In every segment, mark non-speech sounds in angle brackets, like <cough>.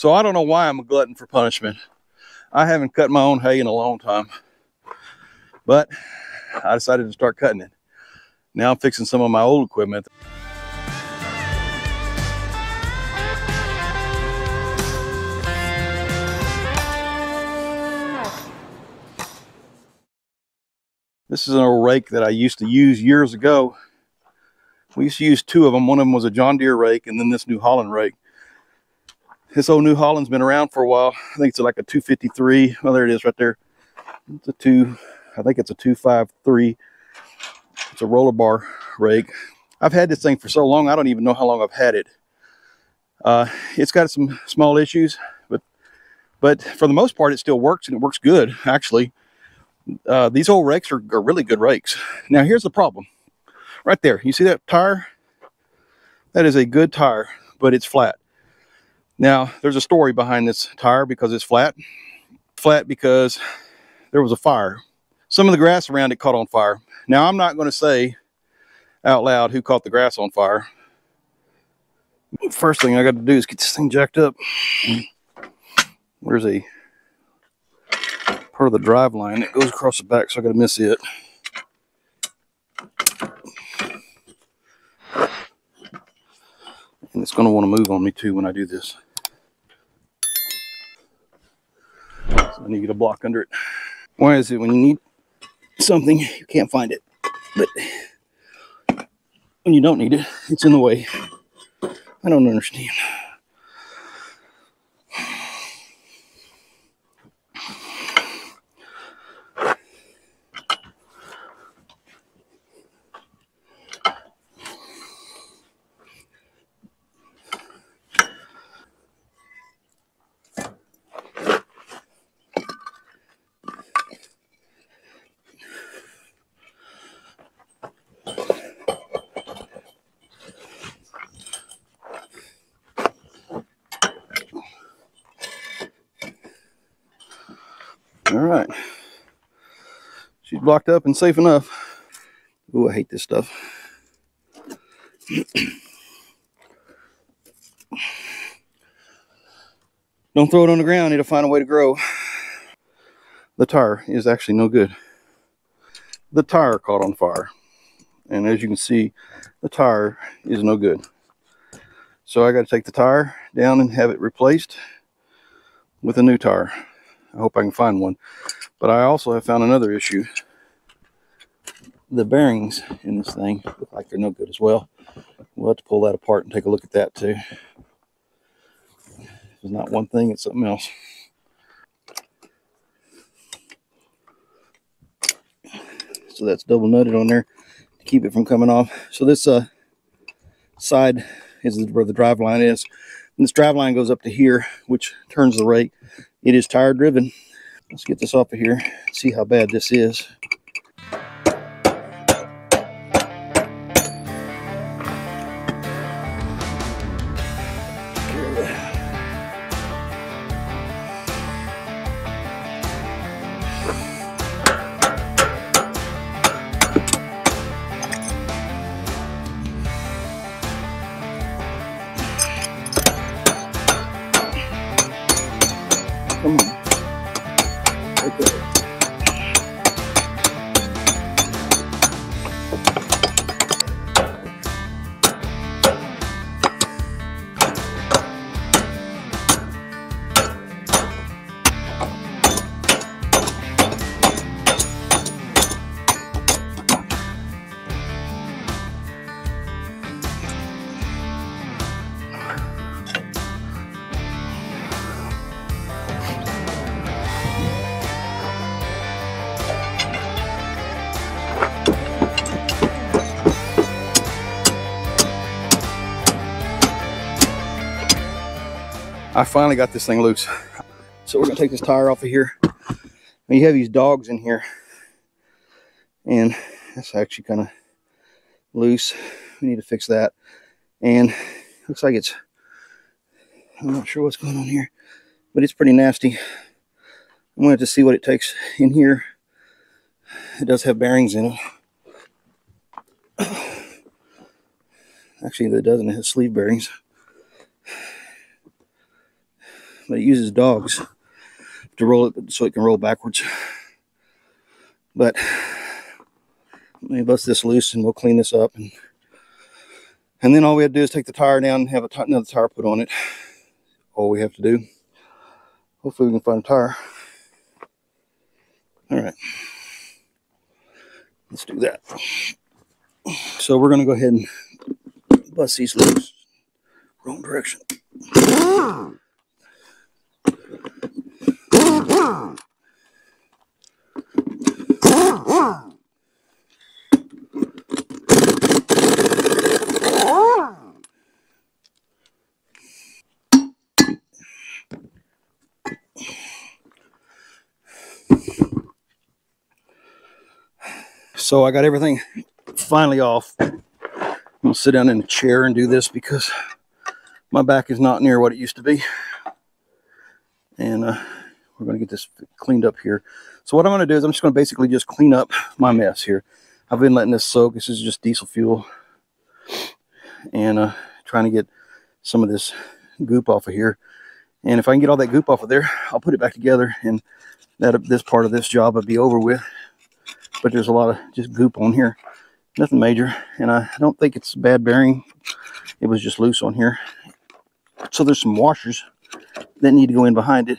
So I don't know why I'm a glutton for punishment. I haven't cut my own hay in a long time. But I decided to start cutting it. Now I'm fixing some of my old equipment. This is an old rake that I used to use years ago. We used to use two of them. One of them was a John Deere rake and then this New Holland rake. This old New Holland's been around for a while. I think it's like a 253. Well, there it is right there. It's a two, I think it's a 253. It's a roller bar rake. I've had this thing for so long, I don't even know how long I've had it. Uh, it's got some small issues, but but for the most part, it still works and it works good, actually uh, these old rakes are, are really good rakes. Now here's the problem. Right there, you see that tire? That is a good tire, but it's flat. Now, there's a story behind this tire because it's flat. Flat because there was a fire. Some of the grass around it caught on fire. Now, I'm not going to say out loud who caught the grass on fire. First thing I got to do is get this thing jacked up. Where's a part of the drive line that goes across the back, so I got to miss it. And it's going to want to move on me too when I do this. Need to get a block under it. Why is it when you need something, you can't find it? But when you don't need it, it's in the way. I don't understand. All right. She's blocked up and safe enough. Oh, I hate this stuff. Don't throw it on the ground. It'll find a way to grow. The tire is actually no good. The tire caught on fire. And as you can see, the tire is no good. So I got to take the tire down and have it replaced with a new tire. I hope I can find one. But I also have found another issue. The bearings in this thing look like they're no good as well. We'll have to pull that apart and take a look at that too. It's not one thing, it's something else. So that's double nutted on there to keep it from coming off. So this uh, side is where the drive line is. And this drive line goes up to here, which turns the rake it is tire driven. Let's get this off of here, see how bad this is. I finally got this thing loose. So we're gonna take this tire off of here. And you have these dogs in here. And that's actually kind of loose. We need to fix that. And looks like it's, I'm not sure what's going on here, but it's pretty nasty. I'm gonna have to see what it takes in here. It does have bearings in it. Actually, it doesn't. It has sleeve bearings. But it uses dogs to roll it so it can roll backwards. But let me bust this loose and we'll clean this up. And, and then all we have to do is take the tire down and have another tire put on it. All we have to do. Hopefully we can find a tire. All right. Let's do that. So we're going to go ahead and bust these loose. Wrong direction. Mm. So I got everything finally off. I'm gonna sit down in a chair and do this because my back is not near what it used to be. And uh, we're gonna get this cleaned up here. So what I'm gonna do is I'm just gonna basically just clean up my mess here. I've been letting this soak. This is just diesel fuel. And uh, trying to get some of this goop off of here. And if I can get all that goop off of there, I'll put it back together and that this part of this job will be over with but there's a lot of just goop on here. Nothing major, and I don't think it's bad bearing. It was just loose on here. So there's some washers that need to go in behind it.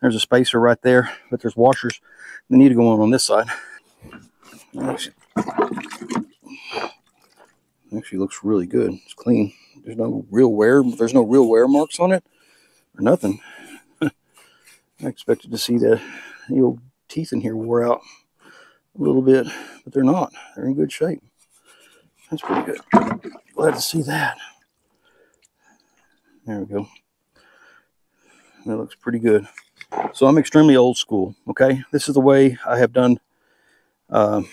There's a spacer right there, but there's washers that need to go on on this side. Actually, looks really good. It's clean. There's no real wear. There's no real wear marks on it or nothing. <laughs> I expected to see the, the old teeth in here wore out a little bit, but they're not. They're in good shape. That's pretty good. Glad to see that. There we go. That looks pretty good. So I'm extremely old school, okay? This is the way I have done um,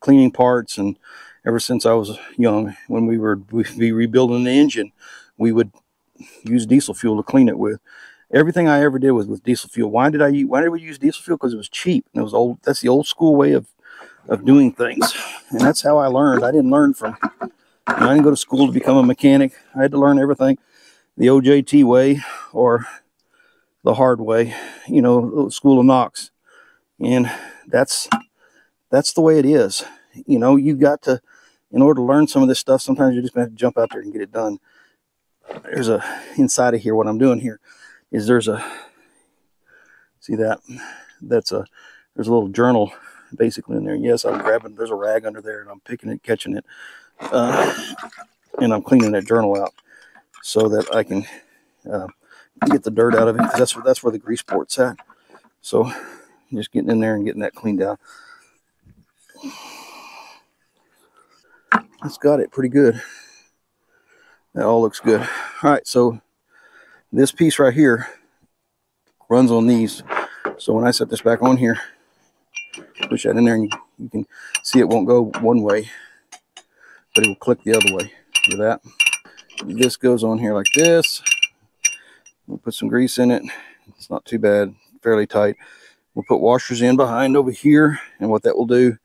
cleaning parts and ever since I was young, when we were be rebuilding the engine, we would use diesel fuel to clean it with. Everything I ever did was with diesel fuel. Why did I use, why did we use diesel fuel? Because it was cheap and it was old. That's the old school way of, of doing things. And that's how I learned. I didn't learn from, I didn't go to school to become a mechanic. I had to learn everything the OJT way or the hard way, you know, school of knocks. And that's, that's the way it is. You know, you've got to, in order to learn some of this stuff, sometimes you just have to jump out there and get it done. There's a inside of here, what I'm doing here is there's a see that that's a there's a little journal basically in there. Yes, I'm grabbing. There's a rag under there, and I'm picking it, catching it, uh, and I'm cleaning that journal out so that I can uh, get the dirt out of it. That's where that's where the grease port's at. So just getting in there and getting that cleaned out. That's got it pretty good. That all looks good. All right, so this piece right here runs on these. So when I set this back on here, push that in there and you, you can see it won't go one way, but it will click the other way. Look at that. This goes on here like this. We'll put some grease in it. It's not too bad, fairly tight. We'll put washers in behind over here. And what that will do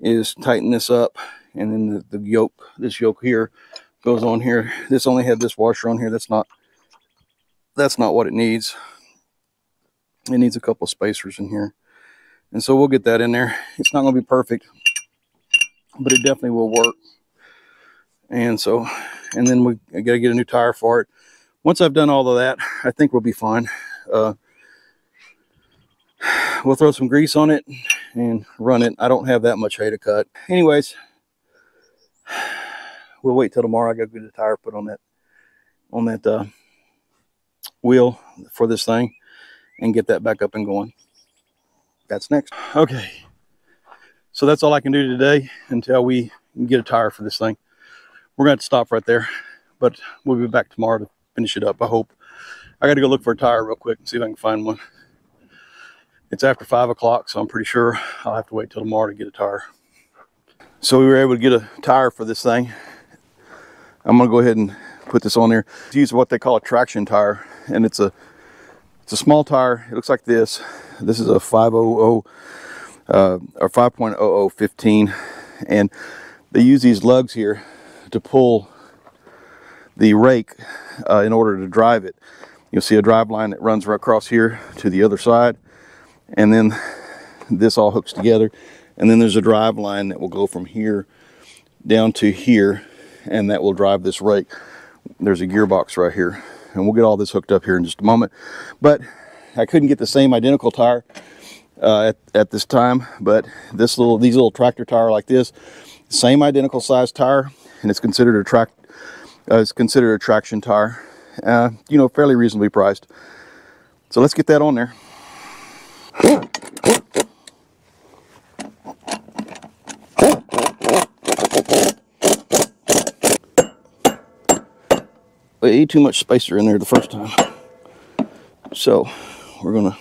is tighten this up. And then the, the yoke, this yoke here goes on here. This only had this washer on here. That's not that's not what it needs. It needs a couple spacers in here. And so we'll get that in there. It's not going to be perfect, but it definitely will work. And so, and then we got to get a new tire for it. Once I've done all of that, I think we'll be fine. Uh, we'll throw some grease on it and run it. I don't have that much hay to cut. Anyways, we'll wait till tomorrow. I got to get the tire put on that, on that, uh, wheel for this thing and get that back up and going. That's next. Okay. So that's all I can do today until we get a tire for this thing. We're going to, to stop right there, but we'll be back tomorrow to finish it up, I hope. I got to go look for a tire real quick and see if I can find one. It's after 5 o'clock, so I'm pretty sure I'll have to wait till tomorrow to get a tire. So we were able to get a tire for this thing. I'm going to go ahead and put this on there. It's Use what they call a traction tire and it's a it's a small tire. It looks like this. This is a 500 uh, or 5.0015, and they use these lugs here to pull the rake uh, in order to drive it. You'll see a drive line that runs right across here to the other side. And then this all hooks together. And then there's a drive line that will go from here down to here. And that will drive this rake. There's a gearbox right here. And we'll get all this hooked up here in just a moment. But I couldn't get the same identical tire uh, at, at this time. But this little, these little tractor tire like this, same identical size tire. And it's considered a track, uh, it's considered a traction tire. Uh, you know, fairly reasonably priced. So let's get that on there. Way too much spacer in there the first time. So we're gonna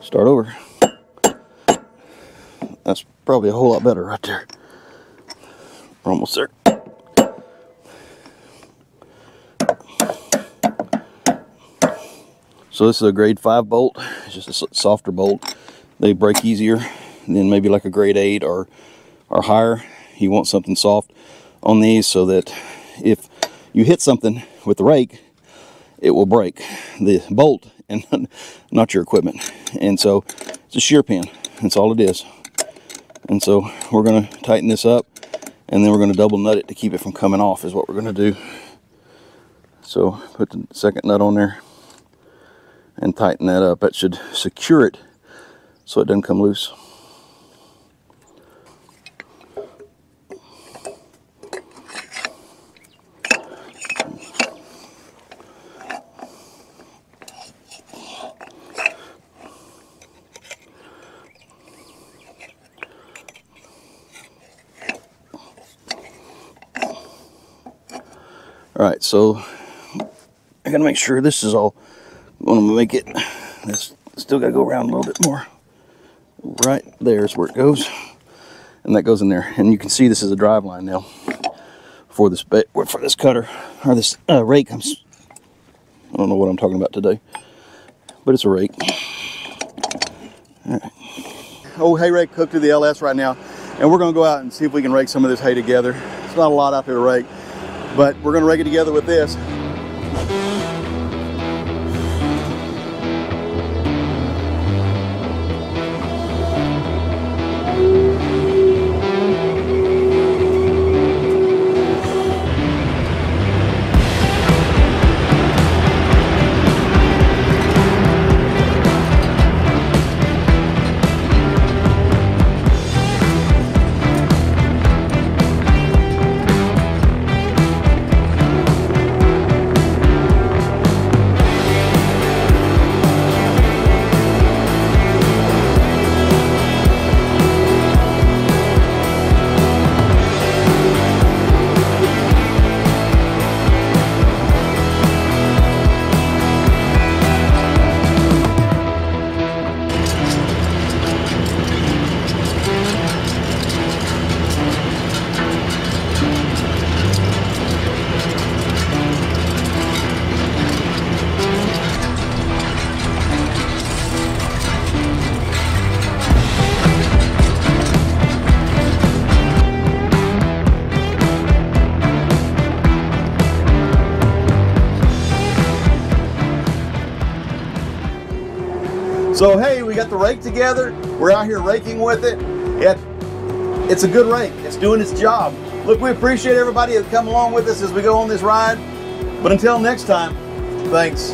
start over. That's probably a whole lot better right there. We're almost there. So this is a grade 5 bolt. It's just a softer bolt. They break easier than maybe like a grade 8 or, or higher. You want something soft on these so that if you hit something with the rake, it will break the bolt and <laughs> not your equipment. And so it's a shear pin. That's all it is. And so we're going to tighten this up and then we're going to double nut it to keep it from coming off is what we're going to do. So put the second nut on there and tighten that up. That should secure it so it doesn't come loose. All right, so I gotta make sure this is all want to make it, this still got to go around a little bit more. Right there's where it goes. And that goes in there. And you can see this is a drive line now for this for this cutter or this uh, rake. I'm, I don't know what I'm talking about today, but it's a rake. Right. Oh, hay rake hooked to the LS right now, and we're going to go out and see if we can rake some of this hay together. It's not a lot out there to rake, but we're going to rake it together with this. So hey, we got the rake together. We're out here raking with it. it it's a good rake. It's doing its job. Look, we appreciate everybody that come along with us as we go on this ride. But until next time, thanks.